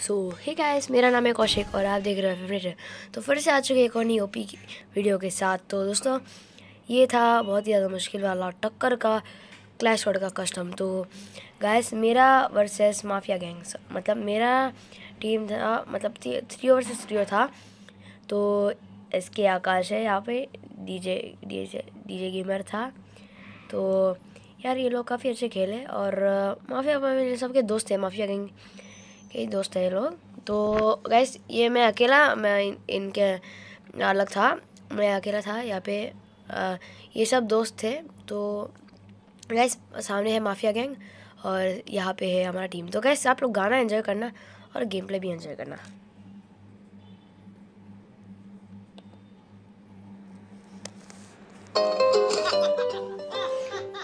सो hey guys मेरा नाम है कौशिक और आप देख रहे हैं तो फिर से आ चुके एक और नई ओपी वीडियो के साथ। तो दोस्तों, ये था बहुत ही ज़्यादा मुश्किल वाला टक्कर का क्लैश वर्ड का कस्टम तो गाइस मेरा वर्सेस माफिया गैंग्स मतलब मेरा टीम था मतलब थ्री वर्सेस थ्री था। तो इसके आकाश है यहाँ पे डीजे डीजे डीजे गेमर था। तो यार ये लोग काफ़ी अच्छे खेले और माफिया मेरे सबके दोस्त थे माफिया गैंग कई दोस्त हैं ये लोग तो गैस ये मैं अकेला मैं इन, इनके अलग था मैं अकेला था यहाँ पे आ, ये सब दोस्त थे तो गैस सामने है माफिया गैंग और यहाँ पे है हमारा टीम तो गैस आप लोग गाना एंजॉय करना और गेम प्ले भी एंजॉय करना।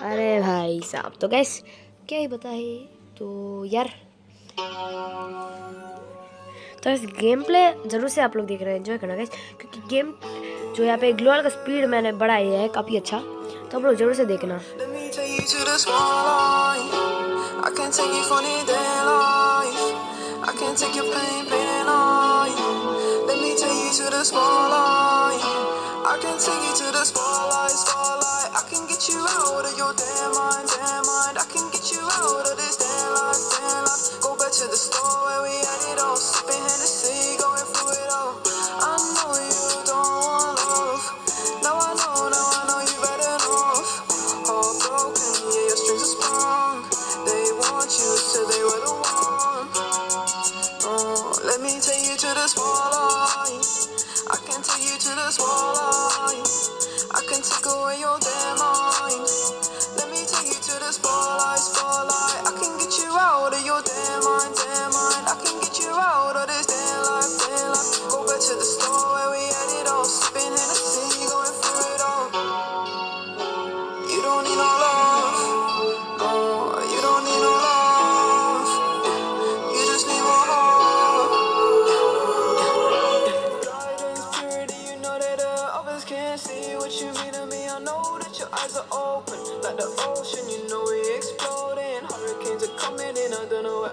अरे भाई साहब तो गैस क्या ही बताए तो यार तो इस गेम प्ले ज़रूर से आप लोग देख रहे हैं एंजॉय करना गाइस क्योंकि गेम जो यहाँ पे ग्लोअल का स्पीड मैंने बढ़ाया है काफ़ी अच्छा. तो आप लोग ज़रूर से देखना. I can take you to the spotlight, spotlight. I can get you out of your damn mind, damn mind.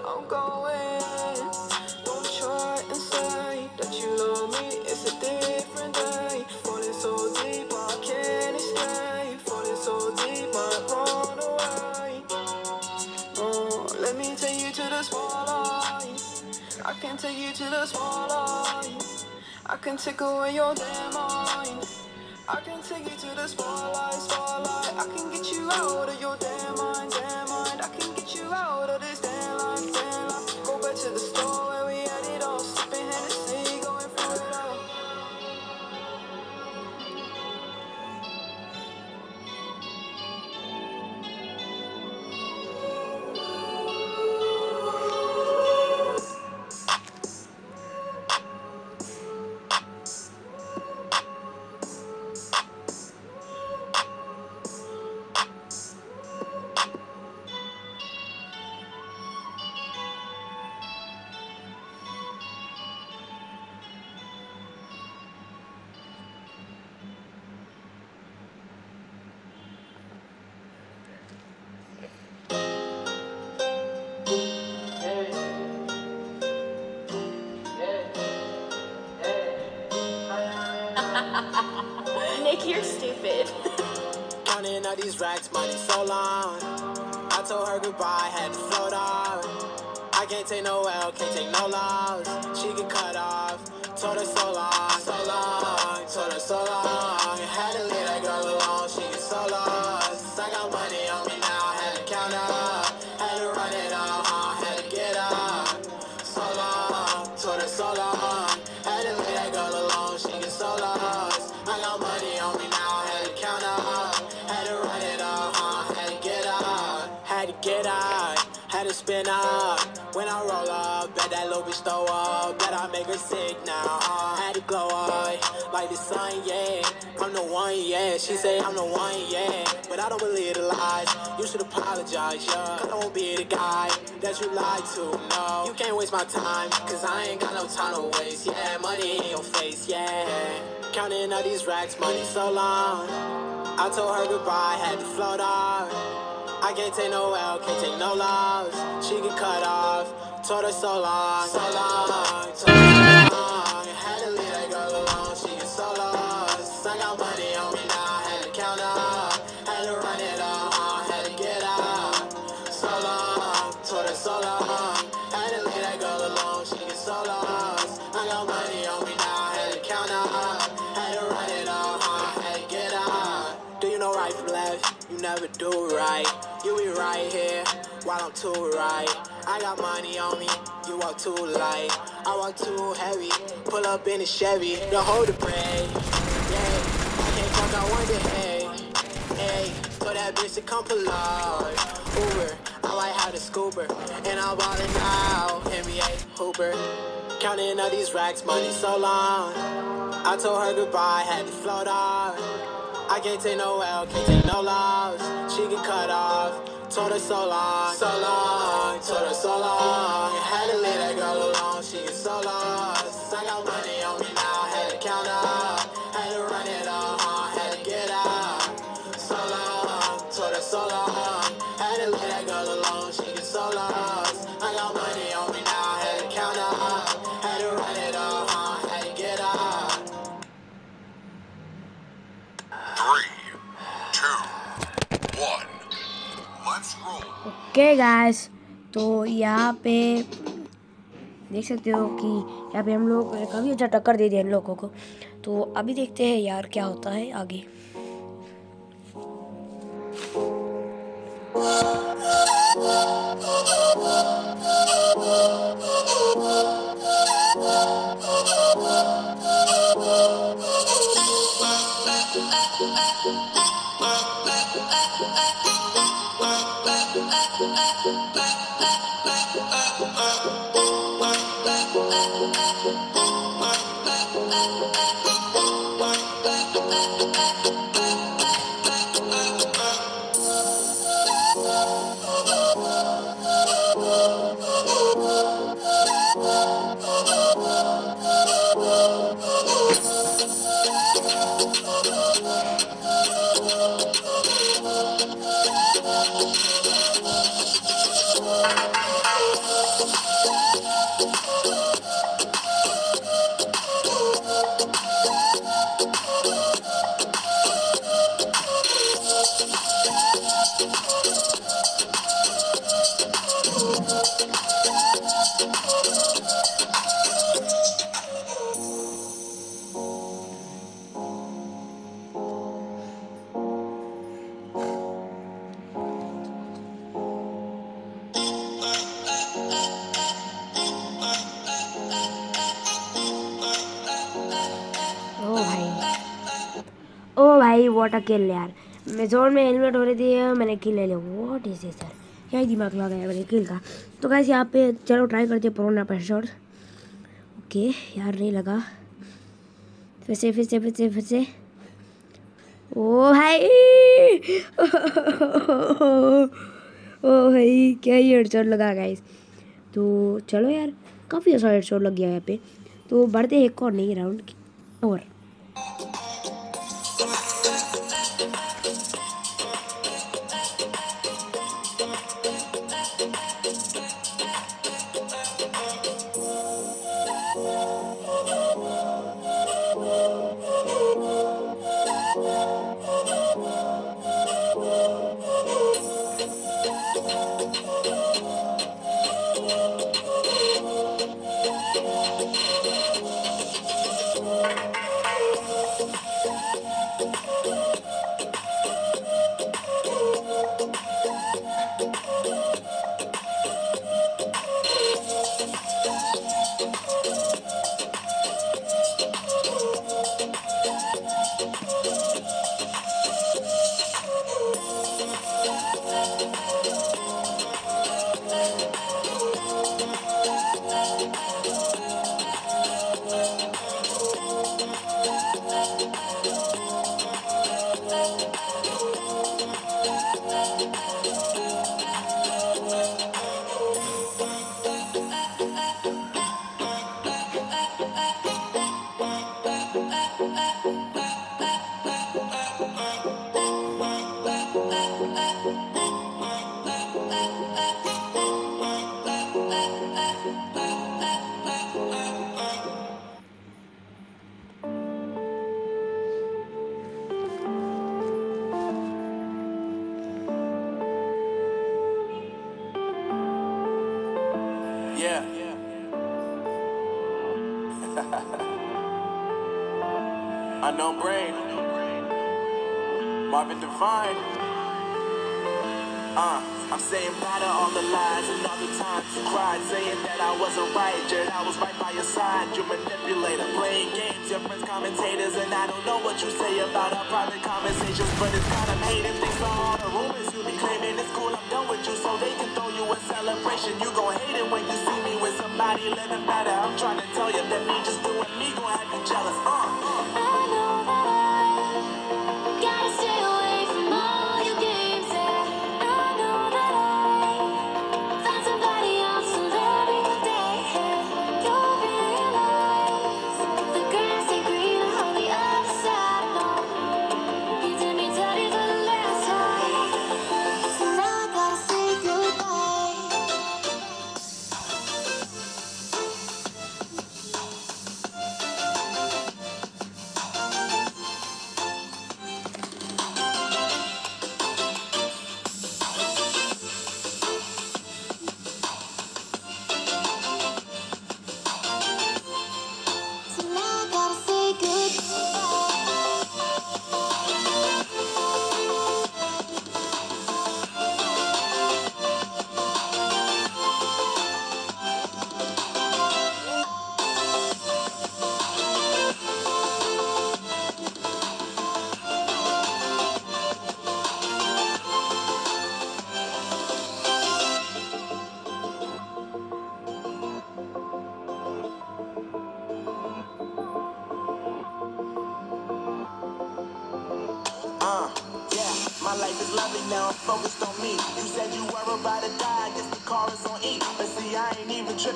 I'm going. Don't try and say that you love me. It's a different day. Falling so deep, I can't escape. Falling so deep, I run away. Oh, let me take you to the small spotlight. I can take you to the spotlight. I can take away your damn mind. I can take you to the spotlight, spotlight. I can get you out of your these racks, money so long. I told her goodbye, had to float off. I can't take no L, can't take no loss. She get cut off. Told her so long, so long, told her so long. Bitch throw up. Bet I make her sick now, uh, had to glow up. Like the sun, yeah. I'm the one, yeah. She say I'm the one, yeah. But I don't believe the lies. You should apologize, yeah. Cause I won't be the guy that you lied to, no. You can't waste my time, cause I ain't got no time to waste, yeah. Money in your face, yeah. Counting all these racks, money so long. I told her goodbye, had to float off. I can't take no L, can't take no loss. She get cut off. Told her so long, so long, told her so long. Had to leave that girl alone, she is so lost. I got money on me now, had to count up. Had to run it all, had to get out. So long, told her so long. Had to leave that girl alone, she is so lost. I got money on me now, had to count up. Had to run it all, had to get out. Do you know right from left? You never do right. You be right here while I'm too right. I got money on me, you walk too light. I walk too heavy, pull up in a Chevy, don't hold the brake. Yeah, I can't talk, I wonder, hey, hey. Told that bitch to come pull up. Uber, I like how to scooper, and I'm ballin' out. NBA Hooper, counting all these racks, money so long. I told her goodbye, had to float off. I can't take no L, can't take no loss. She get cut off. Told her so long, so long, told her so long. Had to leave that girl alone, she is so lost. Okay guys तो यहाँ पे देख सकते हो कि यहाँ पे हम लोग काफ़ी अच्छा टक्कर दे दिया इन लोगों को। तो अभी देखते हैं यार क्या होता है आगे। Bye. अ किल यार। मैं जोन में हेलमेट हो रही थी, मैंने किल ले लिया। व्हाट इज़ सर क्या ही दिमाग लगा यार मेरे किल का। तो कैसे यहाँ पे चलो ट्राई करते हैं प्रोना पर शॉट ओके यार नहीं लगा। फिर से फिर से फिर से फिर से। ओ भाई ओ भाई क्या ही हेडशॉट लगा गाइस तो चलो यार, काफ़ी अच्छा हेडशॉट लग गया यहाँ पे। तो बढ़ते एक और नहीं राउंड और Unknown brain. Marvin Divine. Uh, I'm saying bye to all the lies and all the times you cried, saying that I wasn't right, Jared, I was right by your side. You manipulator, playing games, your friends commentators, and I don't know what you say about our private conversations, but it's kind of hating things for all the rumors you be claiming. It's cool, I'm done with you, so they can throw you a celebration. You gon' hate it when you see me with somebody living better. I'm trying to tell you that me just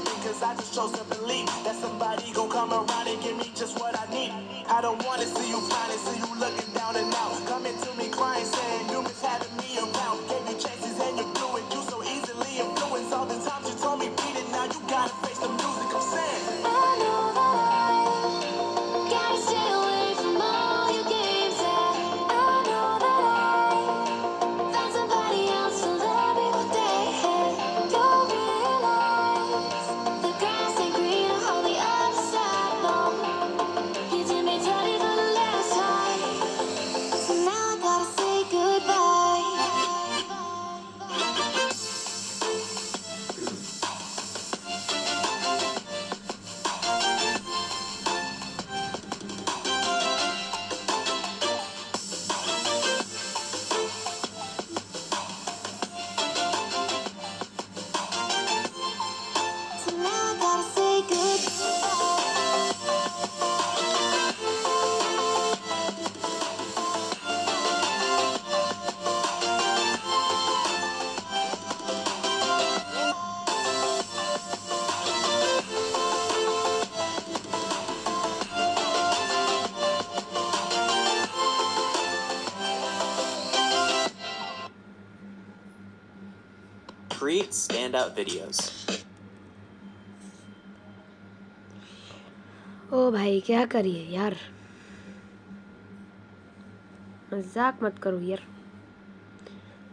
even cause I just chose to believe that somebody gon' come around and give me just what I need. I don't wanna see you finally see you looking down and out. Coming to me crying, saying you having me videos. ओ भाई, क्या करिए यार? मज़ाक मत करो यार।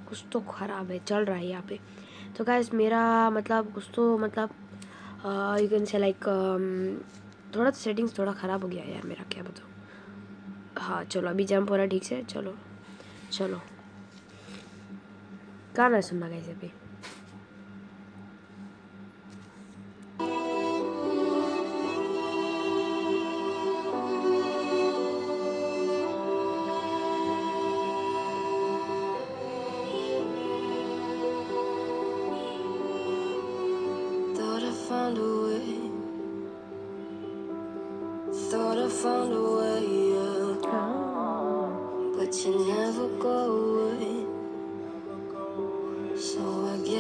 कुछ तो ख़राब है, चल रहा है यहाँ पे। तो गैस मेरा मतलब कुछ तो मतलब यू कैन से लाइक थोड़ा सेटिंग्स थोड़ा ख़राब हो गया यार मेरा, क्या बताऊँ? हाँ चलो, अभी जंप हो रहा है, ठीक से, चलो चलो। गाना सुनना कैसे अभी।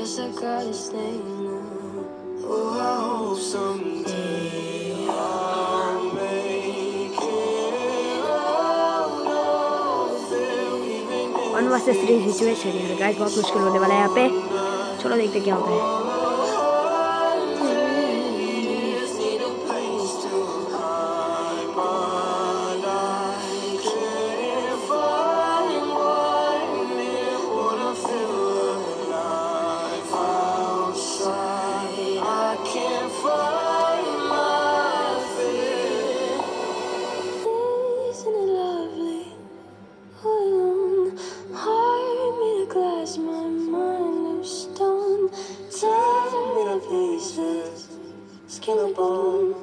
guess I gotta stay situation है गाइस बहुत मुश्किल होने वाला है यहाँ पे चलो देखते क्या होता है the bone.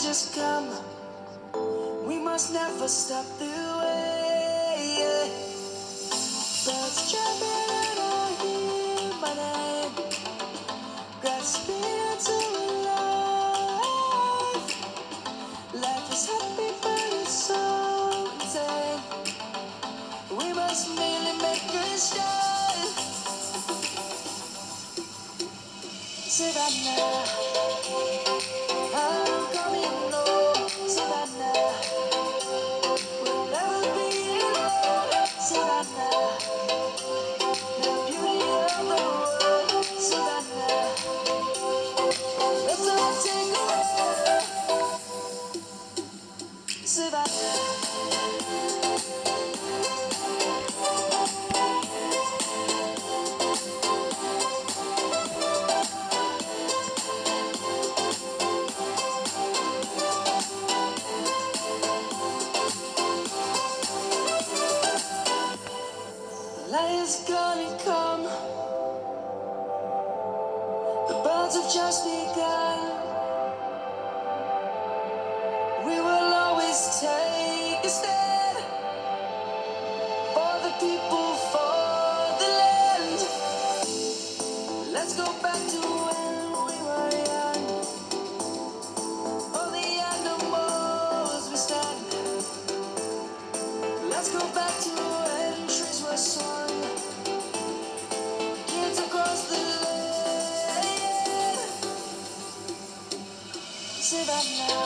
pleasures come, we must never stop the way. Yeah. Hear my name, life. Life is happy. We must make a stand. Savannah. Savannah, I'm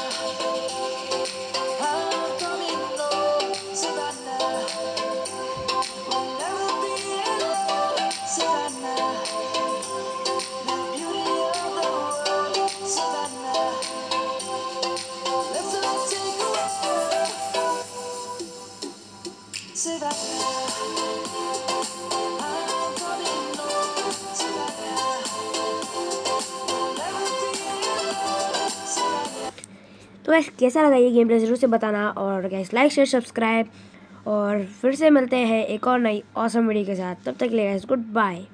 कैसा लगा ये गेम प्ले ज़रूर से बताना और गैस लाइक शेयर सब्सक्राइब और फिर से मिलते हैं एक और नई औसम वीडियो के साथ। तब तक ले गए गुड बाय